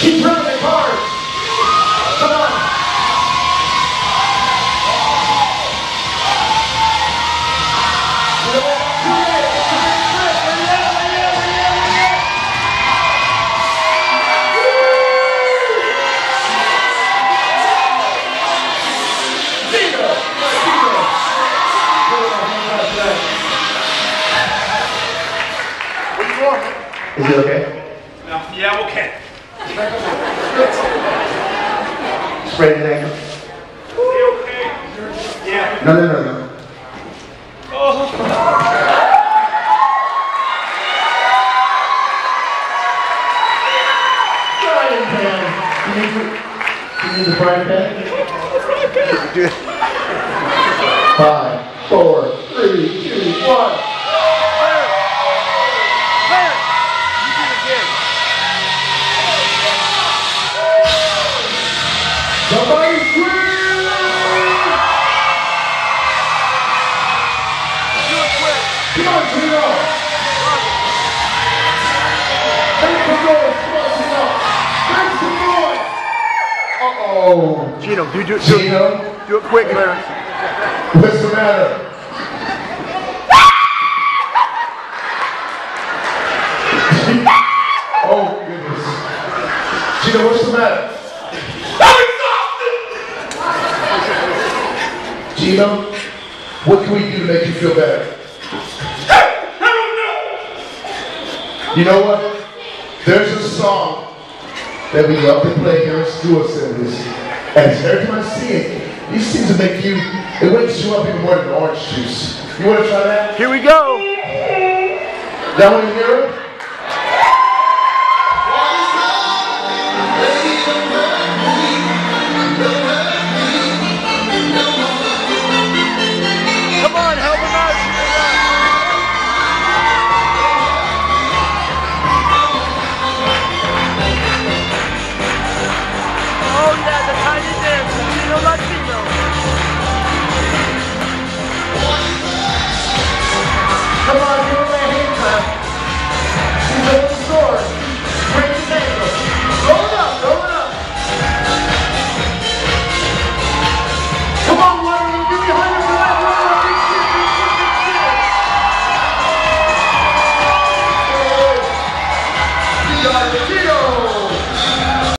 Keep running hard. Come on. Is it okay? No. Yeah, okay. Sprained his ankle? You okay? Yeah. No, no, no, no. Frying pan. You you need the frying pan? Five, four, three, two, one. Somebody scream! Come on, Gino! Make some noise! Come on, Gino! Make some noise! Uh-oh. Gino, do, do, do, Gino, do it quick, Clarence. what's the matter? oh, goodness. Gino, what's the matter? What can we do to make you feel better? You know what? There's a song that we love to play here in school assemblies. And every time I see it, it seems to make you, it wakes you up even more than orange juice. You want to try that? Here we go. Y'all want to hear it?